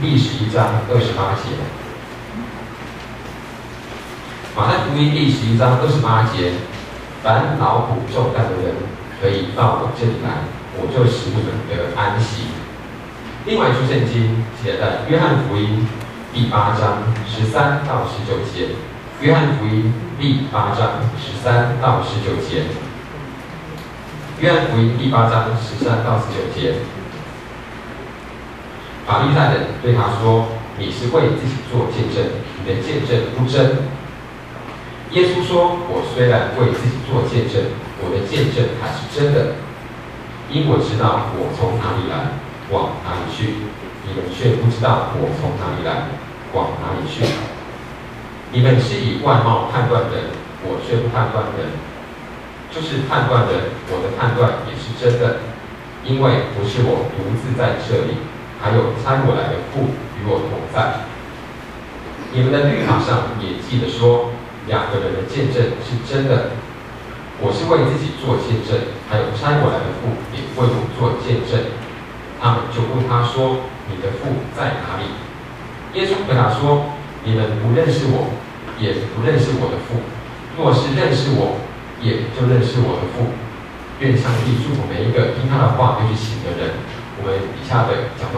第十一章二十八节。马太福音第十一章二十八节：凡劳苦重担的人，可以到我这里来，我就使你们得安息。另外一处圣经写在约翰福音第八章十三到十九节。约翰福音第八章十三到十九节。约翰福音第八章十三到十九节。法利赛人对他说：“你是为自己做见证，你的见证不真。”耶稣说：“我虽然为自己做见证，我的见证还是真的，因我知道我从哪里来，往哪里去。你们却不知道我从哪里来，往哪里去。你们是以外貌判断人，我却不判断人。就是判断人，我的判断也是真的，因为不是我独自在这里，还有差我来的父与我同在。你们的律法上也记得说。”两个人的见证是真的，我是为自己做见证，还有差我来的父也为我做见证。他们就问他说：“你的父在哪里？”耶稣回答说：“你们不认识我，也不认识我的父。若是认识我，也就认识我的父。愿上帝祝福每一个听他的话就去行的人。我们以下的讲。